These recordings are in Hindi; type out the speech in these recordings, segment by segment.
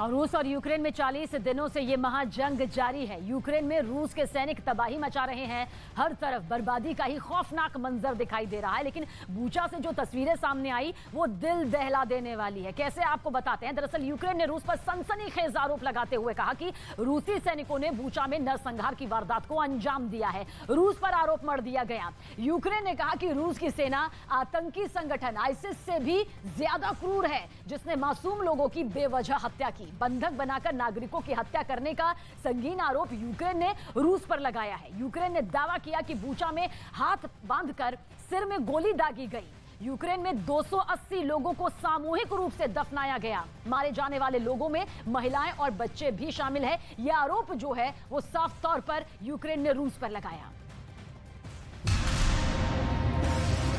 और रूस और यूक्रेन में 40 दिनों से ये महाजंग जारी है। यूक्रेन में रूस के सैनिक तबाही मचा रहे हैं। हर तरफ़ बर्बादी का ही खौफनाक मंजर दिखाई दे रहा है, लेकिन बूचा से जो तस्वीरें सामने आई, वो दिल दहला देने वाली है। कैसे आपको बताते हैं? दरअसल यूक्रेन ने रूस पर सनसनीखेज आरोप लगाते हुए कहा कि रूसी सैनिकों ने बूचा में नरसंहार की वारदात को अंजाम दिया है। रूस पर आरोप मर दिया गया। यूक्रेन ने कहा कि रूस की सेना आतंकी संगठन आईसिस से भी ज़्यादा क्रूर है, जिसने मासूम लोगों की बेवजह हत्या की। बंधक बनाकर नागरिकों की हत्या करने का संगीन आरोप यूक्रेन ने रूस पर लगाया है। यूक्रेन ने दावा किया कि बूचा में हाथ बांधकर सिर में गोली दागी गई। यूक्रेन में 280 लोगों को सामूहिक रूप से दफनाया गया। मारे जाने वाले लोगों में महिलाएँ और बच्चे भी शामिल है। यह आरोप जो है, वो साफ़ तौर पर यूक्रेन ने रूस पर लगाया।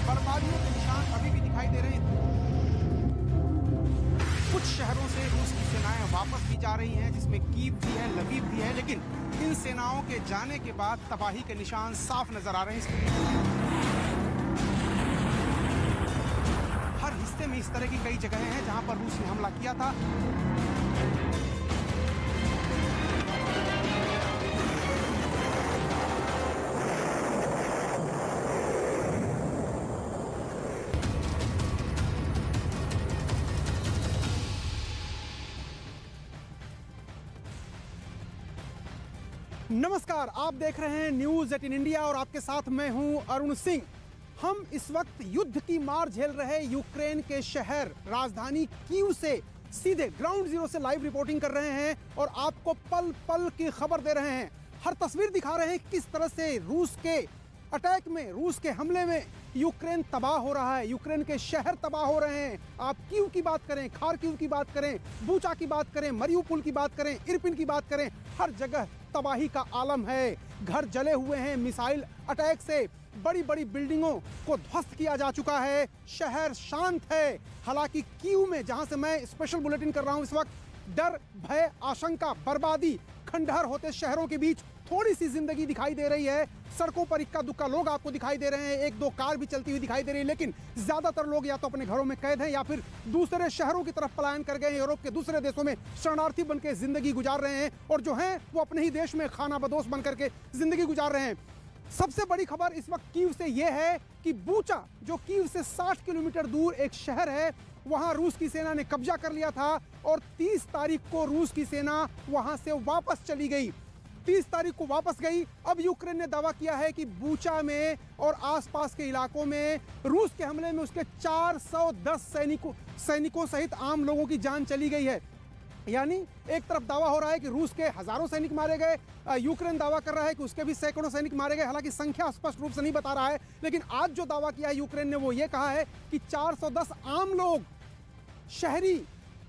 बर्बादियों के निशान अभी भी दिखाई दे रहे हैं। कुछ शहरों से रूस की सेनाएँ वापस भी जा रही हैं, जिसमें कीव भी है, लवीव भी है, लेकिन इन सेनाओं के जाने के बाद तबाही के निशान साफ़ नज़र आ रहे हैं। हर हिस्से में इस तरह की कई जगहें हैं जहाँ पर रूस ने हमला किया था। नमस्कार, आप देख रहे हैं न्यूज़ एट इन इंडिया और आपके साथ मैं हूँ अरुण सिंह। हम इस वक्त युद्ध की मार झेल रहे यूक्रेन के शहर, राजधानी कीव से सीधे ग्राउंड ज़ीरो से लाइव रिपोर्टिंग कर रहे हैं और आपको पल पल की खबर दे रहे हैं। हर तस्वीर दिखा रहे हैं किस तरह से रूस के अटैक में, रूस के हमले में यूक्रेन तबाह हो रहा है, यूक्रेन के शहर तबाह हो रहे हैं। आप क्यू की बात करें खारकीव की बात करें बूचा की बात करें मरियुपुल की बात करें इरपिन की बात करें, हर जगह तबाही का आलम है। घर जले हुए हैं मिसाइल अटैक से। बड़ी बड़ी बिल्डिंगों को ध्वस्त किया जा चुका है। शहर शांत है। हालाँकि क्यू में, जहाँ से मैं स्पेशल बुलेटिन कर रहा हूँ इस वक्त, डर, भय, आशंका, बर्बादी, खंडहर होते शहरों के बीच थोड़ी सी ज़िंदगी दिखाई दे रही है। सड़कों पर इक्का दुक्का लोग आपको दिखाई दे रहे हैं। एक दो कार भी चलती हुई दिखाई दे रही है, लेकिन ज़्यादातर लोग या तो अपने घरों में कैद हैं या फिर दूसरे शहरों की तरफ़ पलायन कर गए हैं। यूरोप के दूसरे देशों में शरणार्थी बनकर ज़िंदगी गुजार रहे हैं और जो हैं, वो अपने ही देश में खाना बदोश बन करके ज़िंदगी गुजार रहे हैं। सबसे बड़ी खबर इस वक्त कीव से यह है कि बूचा, जो कीव से 60 किलोमीटर दूर एक शहर है, वहाँ रूस की सेना ने कब्जा कर लिया था और 30 तारीख को रूस की सेना वहाँ से वापस चली गई। 30 तारीख को वापस गई। अब यूक्रेन ने दावा किया है कि बूचा में और आसपास के इलाकों में रूस के हमले में उसके 410 सैनिकों सैनिकों सहित आम लोगों की जान चली गई है। यानी एक तरफ़ दावा हो रहा है कि रूस के हज़ारों सैनिक मारे गए यूक्रेन दावा कर रहा है कि उसके भी सैकड़ों सैनिक मारे गए, हालाँकि संख्या स्पष्ट रूप से नहीं बता रहा है। लेकिन आज जो दावा किया है यूक्रेन ने, वो ये कहा है कि 410 आम लोग शहरी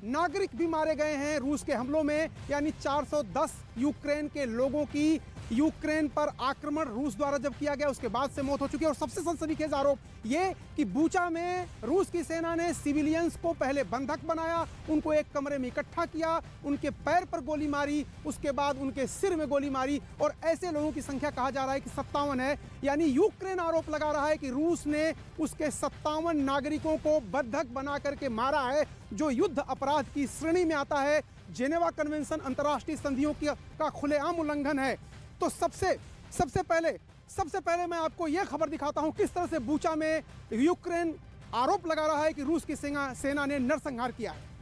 नागरिक भी मारे गए हैं रूस के हमलों में, यानी 410 यूक्रेन के लोगों की यूक्रेन पर आक्रमण रूस द्वारा जब किया गया, उसके बाद से मौत हो चुकी है। और सबसे सनसनीखेज आरोप ये कि बूचा में रूस की सेना ने सिविलियंस को पहले बंधक बनाया, उनको एक कमरे में इकट्ठा किया, उनके पैर पर गोली मारी, उसके बाद उनके सिर में गोली मारी। और ऐसे लोगों की संख्या कहा जा रहा है कि सत्तावन है। यानी यूक्रेन आरोप लगा रहा है कि रूस ने उसके सत्तावन नागरिकों को बंधक बना करके मारा है, जो युद्ध अपराध की श्रेणी में आता है। जेनेवा कन्वेंशन अंतर्राष्ट्रीय संधियों का खुलेआम उल्लंघन है। तो सबसे सबसे पहले सबसे पहले मैं आपको यह खबर दिखाता हूँ किस तरह से बूचा में यूक्रेन आरोप लगा रहा है कि रूस की सेना सेना ने नरसंहार किया है।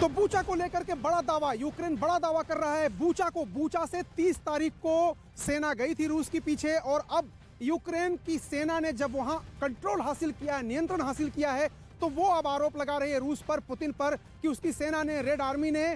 तो बूचा को लेकर के बड़ा दावा, यूक्रेन बड़ा दावा कर रहा है। बूचा को, बूचा से 30 तारीख को सेना गई थी रूस के पीछे और अब यूक्रेन की सेना ने जब वहाँ कंट्रोल हासिल किया है नियंत्रण हासिल किया है तो वो अब आरोप लगा रही है रूस पर, पुतिन पर, कि उसकी सेना ने, रेड आर्मी ने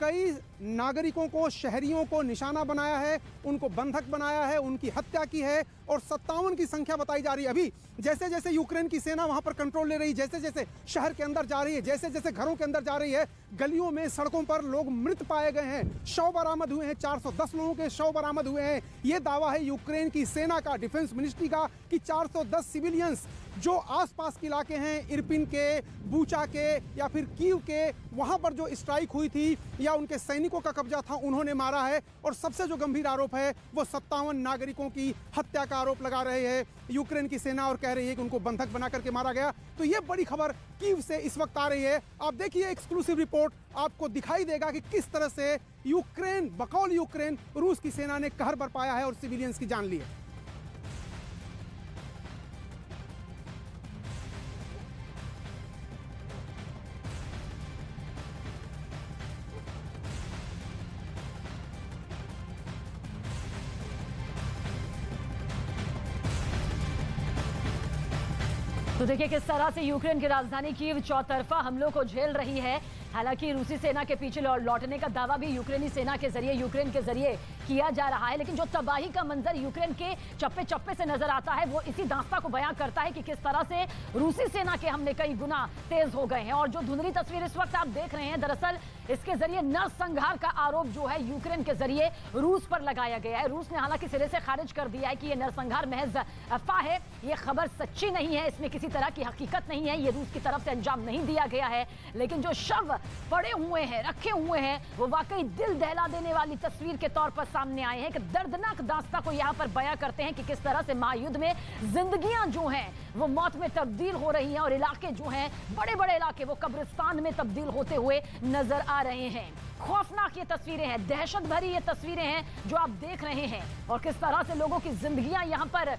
कई नागरिकों को, शहरियों को निशाना बनाया है, उनको बंधक बनाया है, उनकी हत्या की है और सत्तावन की संख्या बताई जा रही है। अभी जैसे जैसे यूक्रेन की सेना वहाँ पर कंट्रोल ले रही जैसे जैसे शहर के अंदर जा रही है जैसे जैसे घरों के अंदर जा रही है, गलियों में, सड़कों पर लोग मृत पाए गए हैं। शव बरामद हुए हैं 410 लोगों के शव बरामद हुए हैं। ये दावा है यूक्रेन की सेना का, डिफेंस मिनिस्ट्री का, कि 410 सिविलियंस जो आसपास के इलाके हैं, इरपिन के, बूचा के या फिर कीव के, वहाँ पर जो स्ट्राइक हुई थी या उनके सैनिकों सैनिकों का कब्जा था, उन्होंने मारा है और सबसे जो गंभीर आरोप है, वो सत्तावन नागरिकों की हत्या का आरोप लगा रहे हैं। यूक्रेन की सेना और कह रही है कि उनको बंधक बना करके मारा गया। तो ये बड़ी खबर कीव से इस वक्त आ रही है। आप देखिए एक्सक्लूसिव रिपोर्ट आपको दिखाई देगा कि किस तरह से यूक्रेन, बकौल यूक्रेन, रूस की सेना ने कहर बरपाया है और सिविलियंस की जान ली है। तो देखिए किस तरह से यूक्रेन की राजधानी कीव चौतरफा हमलों को झेल रही है। हालाँकि रूसी सेना के पीछे लौटने का दावा भी यूक्रेनी सेना के ज़रिए, यूक्रेन के ज़रिए किया जा रहा है, लेकिन जो तबाही का मंजर यूक्रेन के चप्पे चप्पे से नज़र आता है, वो इसी दास्ता को बयां करता है कि किस तरह से रूसी सेना के हमले कई गुना तेज हो गए हैं। और जो धुंधली तस्वीर इस वक्त आप देख रहे हैं, दरअसल इसके ज़रिए नरसंहार का आरोप जो है यूक्रेन के ज़रिए रूस पर लगाया गया है। रूस ने हालाँकि सिरे से खारिज कर दिया है कि यह नरसंहार महज अफवाह है, ये खबर सच्ची नहीं है, इसमें किसी तरह की हकीकत नहीं है, ये रूस की तरफ़ से अंजाम नहीं दिया गया है। लेकिन जो शव पड़े हुए हैं, रखे हुए हैं, वो वाकई दिल दहला देने वाली तस्वीर के तौर पर सामने आए हैं कि दर्दनाक दास्ता को यहाँ पर बयां करते हैं कि किस तरह से महायुद्ध में जिंदगियाँ जो हैं, वो मौत में तब्दील हो रही हैं और इलाके जो हैं बड़े बड़े इलाके, वो कब्रिस्तान में तब्दील होते हुए नज़र आ रहे हैं। खौफनाक ये तस्वीरें हैं, दहशत भरी ये तस्वीरें हैं जो आप देख रहे हैं। और किस तरह से लोगों की जिंदगियाँ यहाँ पर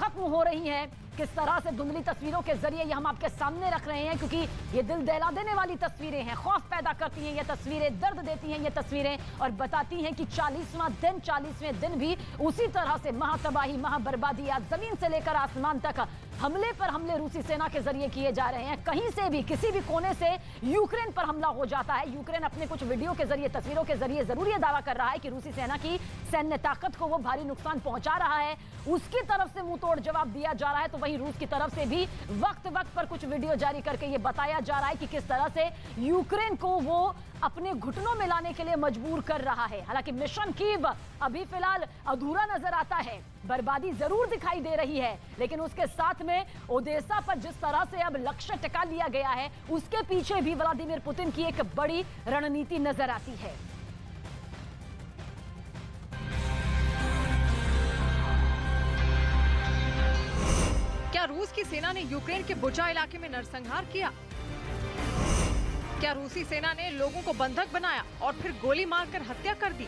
खत्म हो रही हैं। किस तरह से धुंधली तस्वीरों के ज़रिए ये हम आपके सामने रख रहे हैं, क्योंकि ये दिल दहला देने वाली तस्वीरें हैं, खौफ पैदा करती हैं, ये तस्वीरें दर्द देती हैं, ये तस्वीरें, और बताती हैं कि चालीसवां दिन, चालीसवें दिन भी उसी तरह से महातबाही, महाबर्बादी या ज़मीन से लेकर आसमान तक हमले पर हमले रूसी सेना के ज़रिए किए जा रहे हैं। कहीं से भी, किसी भी कोने से यूक्रेन पर हमला हो जाता है। यूक्रेन अपने कुछ वीडियो के ज़रिए, तस्वीरों के ज़रिए ज़रूर यह दावा कर रहा है कि रूसी सेना की सैन्य ताकत को वो भारी नुकसान पहुँचा रहा है। उसकी तरफ़ से मुँह तोड़ जवाब दिया जा रहा है। तो वहीं रूस की तरफ़ से भी वक्त वक्त पर कुछ वीडियो जारी करके ये बताया जा रहा है कि किस तरह से यूक्रेन को वो अपने घुटनों में लाने के लिए मजबूर कर रहा है। हालाँकि मिशन कीव अभी फ़िलहाल अधूरा नज़र आता है। बर्बादी ज़रूर दिखाई दे रही है, लेकिन उसके साथ में ओदेसा पर जिस तरह से अब लक्ष्य टिका लिया गया है, उसके पीछे भी व्लादिमीर पुतिन की एक बड़ी रणनीति नज़र आती है। क्या रूस की सेना ने यूक्रेन के बुचा इलाके में नरसंहार किया? क्या रूसी सेना ने लोगों को बंधक बनाया और फिर गोली मारकर हत्या कर दी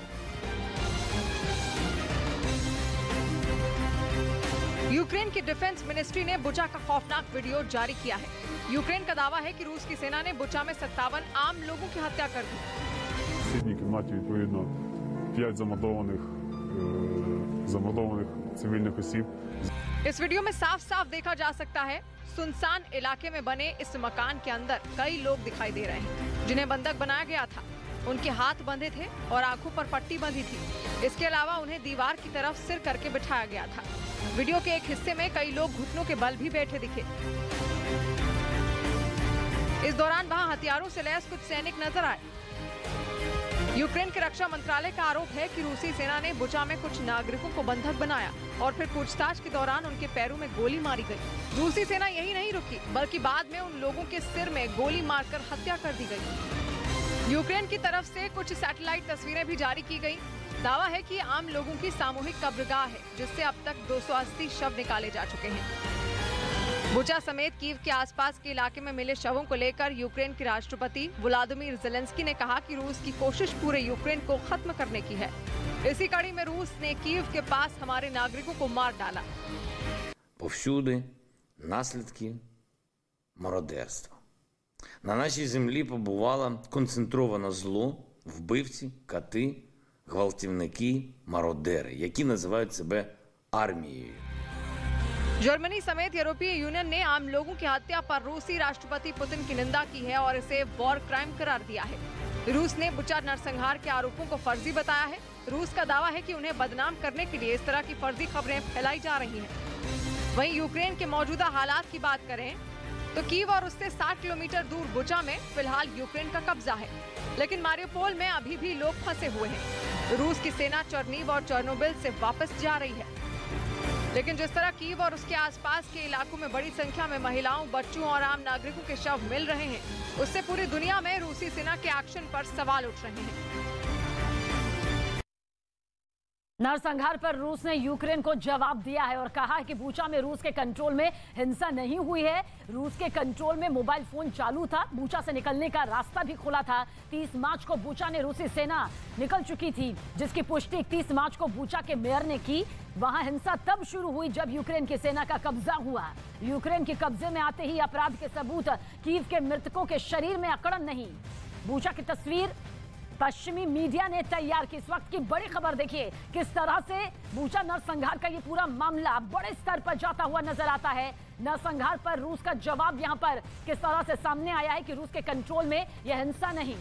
यूक्रेन की डिफेंस मिनिस्ट्री ने बुचा का खौफनाक वीडियो जारी किया है यूक्रेन का दावा है कि रूस की सेना ने बुचा में सत्तावन आम लोगों की हत्या कर दी В сусідній кімнаті відповідно 5 замордованих, е, замордованих цивільних осіб. इस वीडियो में साफ़ साफ़ देखा जा सकता है, सुनसान इलाके में बने इस मकान के अंदर कई लोग दिखाई दे रहे हैं, जिन्हें बंधक बनाया गया था। उनके हाथ बंधे थे और आँखों पर पट्टी बंधी थी। इसके अलावा उन्हें दीवार की तरफ़ सिर करके बिठाया गया था। वीडियो के एक हिस्से में कई लोग घुटनों के बल भी बैठे दिखे। इस दौरान वहाँ हथियारों से लैस कुछ सैनिक नज़र आए। यूक्रेन के रक्षा मंत्रालय का आरोप है कि रूसी सेना ने बुचा में कुछ नागरिकों को बंधक बनाया और फिर पूछताछ के दौरान उनके पैरों में गोली मारी गई। रूसी सेना यही नहीं रुकी, बल्कि बाद में उन लोगों के सिर में गोली मारकर हत्या कर दी गई। यूक्रेन की तरफ़ से कुछ सैटेलाइट तस्वीरें भी जारी की गई दावा है की आम लोगों की सामूहिक कब्रगाह है, जिससे अब तक 280 शव निकाले जा चुके हैं। बुचा समेत कीव के आसपास के इलाके में मिले शवों को लेकर यूक्रेन के राष्ट्रपति व्लादिमीर जेलेंस्की ने कहा कि रूस की कोशिश पूरे यूक्रेन को खत्म करने की है इसी कड़ी में रूस ने कीव के पास हमारे नागरिकों को मार डाला повсюди наслідки мародерства. На нашій землі побувало концентроване зло, вбивці, кати, гвалтівники, мародери, які називають себе армією. जर्मनी समेत यूरोपीय यूनियन ने आम लोगों की हत्या पर रूसी राष्ट्रपति पुतिन की निंदा की है और इसे वॉर क्राइम करार दिया है। रूस ने बुचा नरसंहार के आरोपों को फर्जी बताया है। रूस का दावा है कि उन्हें बदनाम करने के लिए इस तरह की फर्जी खबरें फैलाई जा रही हैं। वहीं यूक्रेन के मौजूदा हालात की बात करें तो कीव और उससे 60 किलोमीटर दूर बुचा में फ़िलहाल यूक्रेन का कब्जा है। लेकिन मारियोपोल में अभी भी लोग फंसे हुए हैं। रूस की सेना चर्नीव और चर्नोबिल से वापस जा रही है। लेकिन जिस तरह कीव और उसके आसपास के इलाकों में बड़ी संख्या में महिलाओं, बच्चों और आम नागरिकों के शव मिल रहे हैं, उससे पूरी दुनिया में रूसी सेना के एक्शन पर सवाल उठ रहे हैं। नरसंहार पर रूस ने यूक्रेन को जवाब दिया है और कहा है कि बूचा में रूस के कंट्रोल में हिंसा नहीं हुई है। रूस के कंट्रोल में मोबाइल फ़ोन चालू था। बूचा से निकलने का रास्ता भी खुला था। 30 मार्च को बूचा ने रूसी सेना निकल चुकी थी, जिसकी पुष्टि 31 मार्च को बूचा के मेयर ने की। वहाँ हिंसा तब शुरू हुई जब यूक्रेन की सेना का कब्जा हुआ। यूक्रेन के कब्जे में आते ही अपराध के सबूत, कीव के मृतकों के शरीर में अकड़न नहीं। बूचा की तस्वीर पश्चिमी मीडिया ने तैयार की इस वक्त की बड़ी खबर देखिए किस तरह से बूचा नरसंहार का ये पूरा मामला बड़े स्तर पर जाता हुआ नज़र आता है। नरसंहार पर रूस का जवाब यहाँ पर किस तरह से सामने आया है कि रूस के कंट्रोल में यह हिंसा नहीं।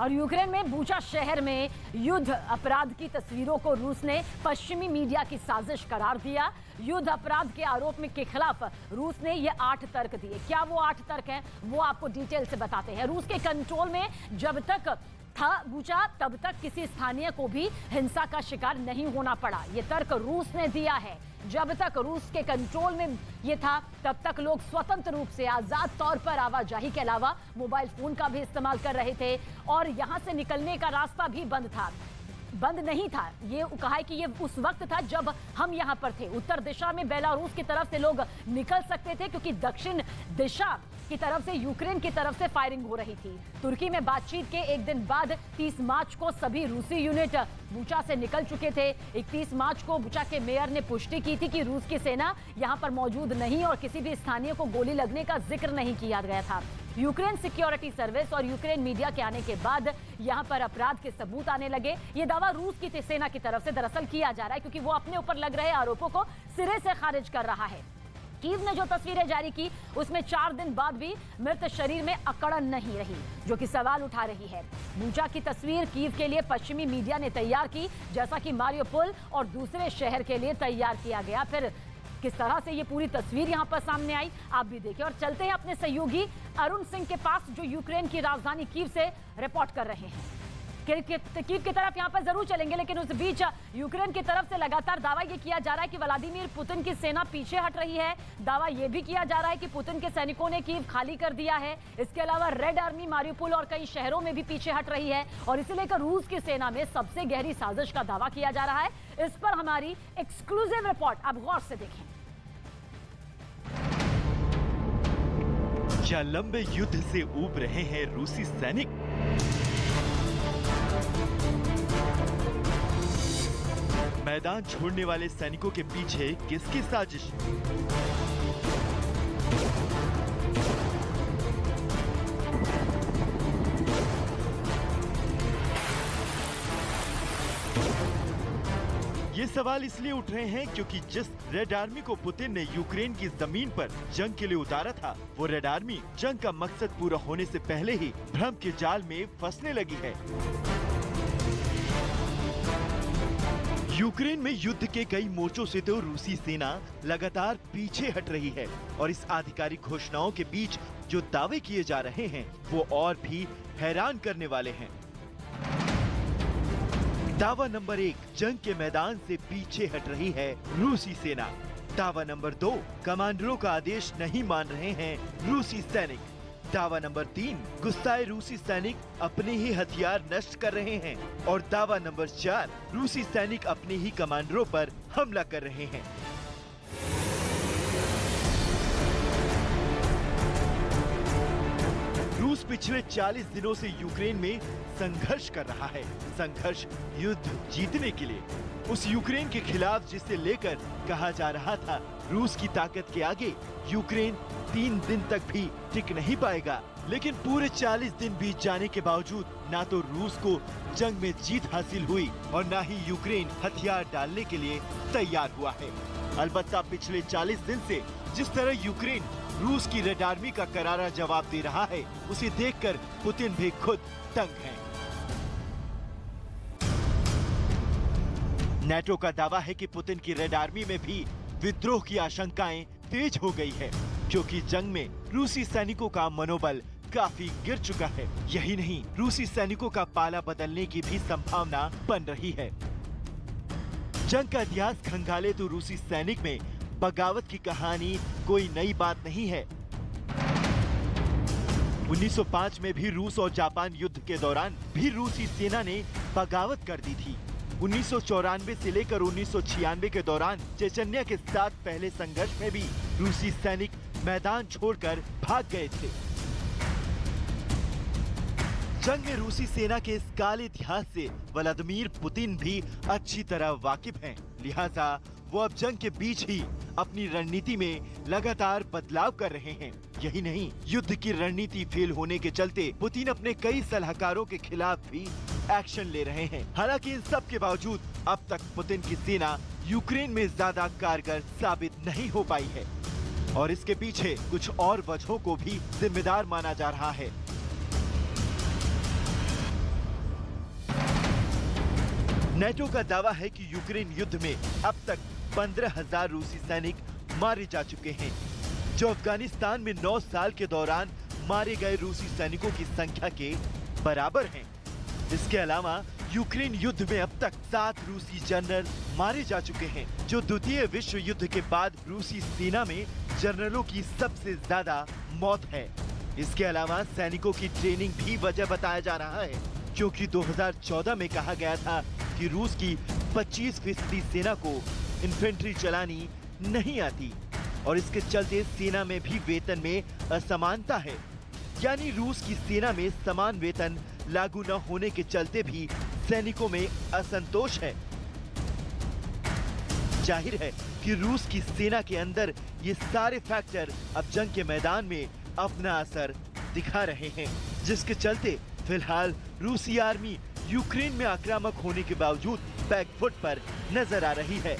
और यूक्रेन में बूचा शहर में युद्ध अपराध की तस्वीरों को रूस ने पश्चिमी मीडिया की साजिश करार दिया। युद्ध अपराध के आरोप में के खिलाफ रूस ने ये आठ तर्क दिए। क्या वो आठ तर्क हैं? वो आपको डिटेल से बताते हैं। रूस के कंट्रोल में जब तक था, बुझा, तब तक किसी स्थानीय को भी हिंसा का शिकार नहीं होना पड़ा। ये तर्क रूस ने दिया है। जब तक रूस के कंट्रोल में ये था, तब तक लोग स्वतंत्र रूप से आज़ाद तौर पर आवाजाही के अलावा मोबाइल फ़ोन का भी इस्तेमाल कर रहे थे और यहाँ से निकलने का रास्ता भी बंद था। बंद नहीं था। ये कहा है कि ये उस वक्त था जब हम यहाँ पर थे। उत्तर दिशा में बेलारूस की तरफ़ से लोग निकल सकते थे क्योंकि दक्षिण दिशा की तरफ़ से, यूक्रेन की तरफ़ से फायरिंग हो रही थी। तुर्की में बातचीत के एक दिन बाद 30 मार्च को सभी रूसी यूनिट बुचा से निकल चुके थे। 31 मार्च को बुचा के मेयर ने पुष्टि की थी कि रूस की सेना यहाँ पर मौजूद नहीं और किसी भी स्थानीय को गोली लगने का ज़िक्र नहीं किया गया था। यूक्रेन सिक्योरिटी सर्विस और यूक्रेन मीडिया के आने के बाद यहाँ पर अपराध के सबूत आने लगे। ये दावा रूस की सेना की तरफ़ से दरअसल किया जा रहा है, क्योंकि वो अपने ऊपर लग रहे आरोपों को सिरे से खारिज कर रहा है। कीव ने जो तस्वीरें जारी की, उसमें चार दिन बाद भी मृत शरीर में अकड़न नहीं रही, जो कि सवाल उठा रही है। बूचा की तस्वीर कीव के लिए पश्चिमी मीडिया ने तैयार की, जैसा कि मारियोपुल और दूसरे शहर के लिए तैयार किया गया। फिर किस तरह से ये पूरी तस्वीर यहाँ पर सामने आई, आप भी देखिए और चलते हैं अपने सहयोगी अरुण सिंह के पास, जो यूक्रेन की राजधानी कीव से रिपोर्ट कर रहे हैं। कीव की तरफ़ यहाँ पर ज़रूर चलेंगे, लेकिन उस बीच यूक्रेन की तरफ़ से लगातार दावा ये किया जा रहा है कि व्लादिमीर पुतिन की सेना पीछे हट रही है। दावा ये भी किया जा रहा है कि पुतिन के सैनिकों ने कीव खाली कर दिया है। इसके अलावा रेड आर्मी मारियोपुल और कई शहरों में भी पीछे हट रही है और इसे लेकर रूस की सेना में सबसे गहरी साजिश का दावा किया जा रहा है। इस पर हमारी एक्सक्लूसिव रिपोर्ट, अब गौर से देखें। क्या लंबे युद्ध से उब रहे हैं रूसी सैनिक? मैदान छोड़ने वाले सैनिकों के पीछे किसकी साजिश? ये सवाल इसलिए उठ रहे हैं क्योंकि जिस रेड आर्मी को पुतिन ने यूक्रेन की ज़मीन पर जंग के लिए उतारा था, वो रेड आर्मी जंग का मकसद पूरा होने से पहले ही भ्रम के जाल में फंसने लगी है। यूक्रेन में युद्ध के कई मोर्चों से तो रूसी सेना लगातार पीछे हट रही है और इस आधिकारिक घोषणाओं के बीच जो दावे किए जा रहे हैं, वो और भी हैरान करने वाले हैं। दावा नंबर एक, जंग के मैदान से पीछे हट रही है रूसी सेना। दावा नंबर दो, कमांडरों का आदेश नहीं मान रहे हैं रूसी सैनिक। दावा नंबर तीन, गुस्साए रूसी सैनिक अपने ही हथियार नष्ट कर रहे हैं। और दावा नंबर चार, रूसी सैनिक अपने ही कमांडरों पर हमला कर रहे हैं। रूस पिछले 40 दिनों से यूक्रेन में संघर्ष कर रहा है। संघर्ष युद्ध जीतने के लिए। उस यूक्रेन के खिलाफ जिसे लेकर कहा जा रहा था, रूस की ताकत के आगे यूक्रेन तीन दिन तक भी टिक नहीं पाएगा। लेकिन पूरे 40 दिन बीत जाने के बावजूद ना तो रूस को जंग में जीत हासिल हुई और ना ही यूक्रेन हथियार डालने के लिए तैयार हुआ है। अलबत्ता पिछले 40 दिन से जिस तरह यूक्रेन रूस की रेड आर्मी का करारा जवाब दे रहा है, उसे देखकर पुतिन भी खुद तंग है। नेटो का दावा है कि पुतिन की रेड आर्मी में भी विद्रोह की आशंकाएँ तेज हो गई है। क्योंकि जंग में रूसी सैनिकों का मनोबल काफ़ी गिर चुका है। यही नहीं, रूसी सैनिकों का पाला बदलने की भी संभावना बन रही है। जंग का इतिहास खंगाले तो रूसी सैनिक में बगावत की कहानी कोई नई बात नहीं है। 1905 में भी रूस और जापान युद्ध के दौरान भी रूसी सेना ने बगावत कर दी थी। उन्नीस से लेकर उन्नीस सौ छियानवे के दौरान चेचन्या के साथ पहले संघर्ष में भी रूसी सैनिक मैदान छोड़कर भाग गए थे। जंग में रूसी सेना के इस काले इतिहास से व्लादिमीर पुतिन भी अच्छी तरह वाकिफ हैं। लिहाजा वो अब जंग के बीच ही अपनी रणनीति में लगातार बदलाव कर रहे हैं। यही नहीं, युद्ध की रणनीति फेल होने के चलते पुतिन अपने कई सलाहकारों के खिलाफ भी एक्शन ले रहे हैं। हालाँकि इन सब के बावजूद अब तक पुतिन की सेना यूक्रेन में ज़्यादा कारगर साबित नहीं हो पाई है। और इसके पीछे कुछ और वजहों को भी जिम्मेदार माना जा रहा है नेटो का दावा है कि यूक्रेन युद्ध में अब तक पंद्रह हज़ार रूसी सैनिक मारे जा चुके हैं, जो अफ़गानिस्तान में 9 साल के दौरान मारे गए रूसी सैनिकों की संख्या के बराबर हैं। इसके अलावा यूक्रेन युद्ध में अब तक सात रूसी जनरल मारे जा चुके हैं, जो द्वितीय विश्व युद्ध के बाद रूसी सेना में जनरलों की सबसे ज़्यादा मौत है। इसके अलावा सैनिकों की ट्रेनिंग भी वजह बताया जा रहा है क्योंकि 2014 में कहा गया था कि रूस की 25 फ़ीसदी सेना को इन्फेंट्री चलानी नहीं आती, और इसके चलते सेना में भी वेतन में असमानता है। यानी रूस की सेना में समान वेतन लागू न होने के चलते भी सैनिकों में असंतोष है। ज़ाहिर है कि रूस की सेना के अंदर ये सारे फैक्टर अब जंग के मैदान में अपना असर दिखा रहे हैं, जिसके चलते फ़िलहाल रूसी आर्मी यूक्रेन में आक्रामक होने के बावजूद बैकफुट पर नज़र आ रही है।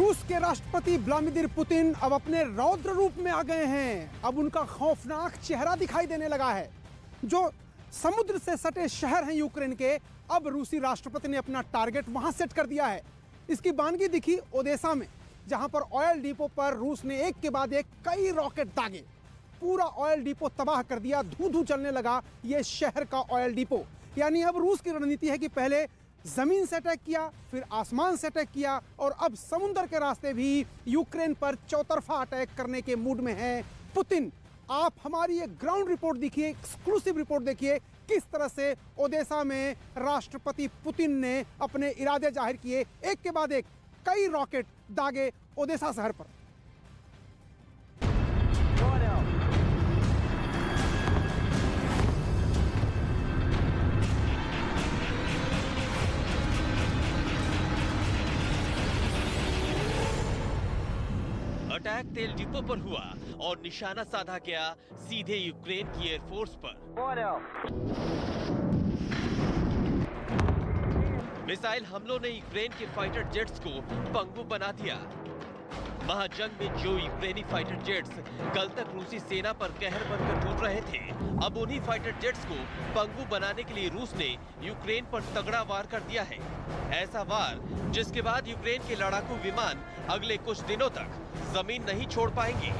रूस के राष्ट्रपति व्लादिमीर पुतिन अब अपने रौद्र रूप में आ गए हैं। अब उनका खौफनाक चेहरा दिखाई देने लगा है। जो समुद्र से सटे शहर हैं यूक्रेन के, अब रूसी राष्ट्रपति ने अपना टारगेट वहाँ सेट कर दिया है। इसकी बानगी दिखी ओदेसा में, जहाँ पर ऑयल डिपो पर रूस ने एक के बाद एक कई रॉकेट दागे। पूरा ऑयल डिपो तबाह कर दिया धू धू चलने लगा ये शहर का ऑयल डिपो। यानी अब रूस की रणनीति है कि पहले ज़मीन से अटैक किया, फिर आसमान से अटैक किया और अब समुंदर के रास्ते भी यूक्रेन पर चौतरफा अटैक करने के मूड में है। पुतिन, आप हमारी एक ग्राउंड रिपोर्ट देखिए एक्सक्लूसिव रिपोर्ट देखिए, किस तरह से ओदेसा में राष्ट्रपति पुतिन ने अपने इरादे ज़ाहिर किए। एक के बाद एक, कई रॉकेट दागे ओदेसा शहर पर। अटैक तेल डिपो पर हुआ और निशाना साधा गया सीधे यूक्रेन की एयरफोर्स पर। मिसाइल हमलों ने यूक्रेन के फाइटर जेट्स को पंगु बना दिया। महाजंग में जो यूक्रेनी फाइटर जेट्स कल तक रूसी सेना पर कहर बनकर टूट रहे थे, अब उन्हीं फाइटर जेट्स को पंगु बनाने के लिए रूस ने यूक्रेन पर तगड़ा वार कर दिया है। ऐसा वार, जिसके बाद यूक्रेन के लड़ाकू विमान अगले कुछ दिनों तक ज़मीन नहीं छोड़ पाएँगे।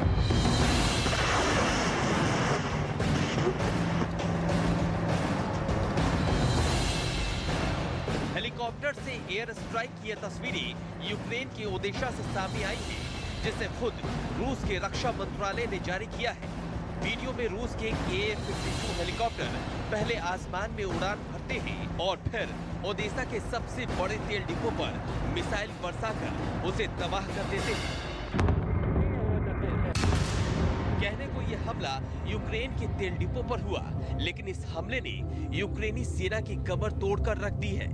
हेलीकॉप्टर से एयर स्ट्राइक की ये तस्वीरें यूक्रेन के ओदेशा से सामने आई है। जिसे खुद रूस के रक्षा मंत्रालय ने जारी किया है। वीडियो में रूस के के फिफ्टी हेलीकॉप्टर पहले आसमान में उड़ान भरते हैं और फिर ओडिशा के सबसे बड़े तेल डिपो पर मिसाइल बरसाकर उसे तबाह कर देते हैं। कहने को यह हमला यूक्रेन के तेल डिपो पर हुआ, लेकिन इस हमले ने यूक्रेनी सेना की कमर तोड़कर रख दी है।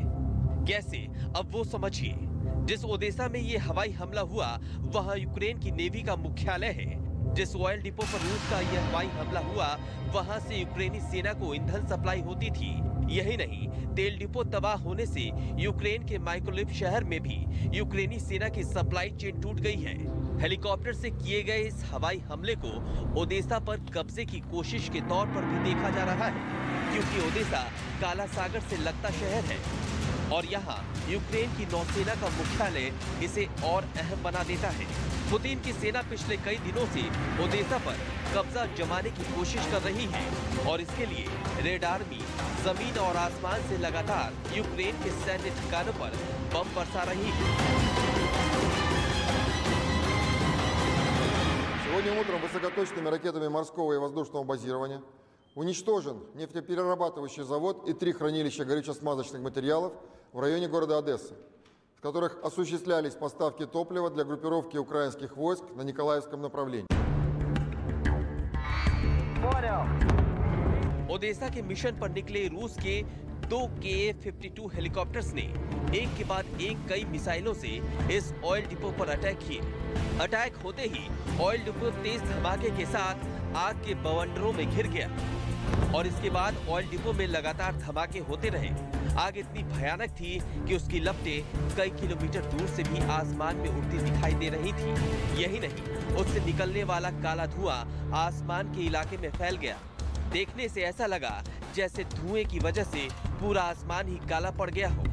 कैसे? अब वो समझिए। जिस ओदेसा में ये हवाई हमला हुआ, वहाँ यूक्रेन की नेवी का मुख्यालय है। जिस ऑयल डिपो पर रूस का यह हवाई हमला हुआ, वहाँ से यूक्रेनी सेना को ईंधन सप्लाई होती थी। यही नहीं, तेल डिपो तबाह होने से यूक्रेन के माइकोलिव शहर में भी यूक्रेनी सेना की सप्लाई चेन टूट गई है। हेलीकॉप्टर से किए गए इस हवाई हमले को ओदेसा पर कब्जे की कोशिश के तौर पर भी देखा जा रहा है, क्योंकि ओदेसा काला सागर से लगता शहर है। और यहाँ यूक्रेन की नौसेना का मुख्यालय इसे और अहम बना देता है पुतिन की सेना पिछले कई दिनों से ओदेसा पर कब्जा जमाने की कोशिश कर रही है और इसके लिए रेड आर्मी जमीन और आसमान से लगातार यूक्रेन के सैन्य ठिकानों पर बम बरसा रही है Сегодня утром высокоточными ракетами морского и воздушного базирования уничтожен нефтеперерабатывающий завод и три хранилища горюче-смазочных материалов в районе города Одессы, с которых осуществлялись поставки топлива для группировки украинских войск на Николаевском направлении. ओडेसा के मिशन पर निकले रूस के दो के फिफ्टी टू हेलीकॉप्टर्स ने एक के बाद एक कई मिसाइलों से इस ऑयल डिपो पर अटैक किए अटैक होते ही ऑयल डिपो तेज धमाके के साथ आग के बवंडरों में घिर गया और इसके बाद ऑयल डिपो में लगातार धमाके होते रहे। आग इतनी भयानक थी कि उसकी लपटें कई किलोमीटर दूर से भी आसमान में उड़ती दिखाई दे रही थी। यही नहीं, उससे निकलने वाला काला धुआँ आसमान के इलाके में फैल गया। देखने से ऐसा लगा जैसे धुएँ की वजह से पूरा आसमान ही काला पड़ गया हो।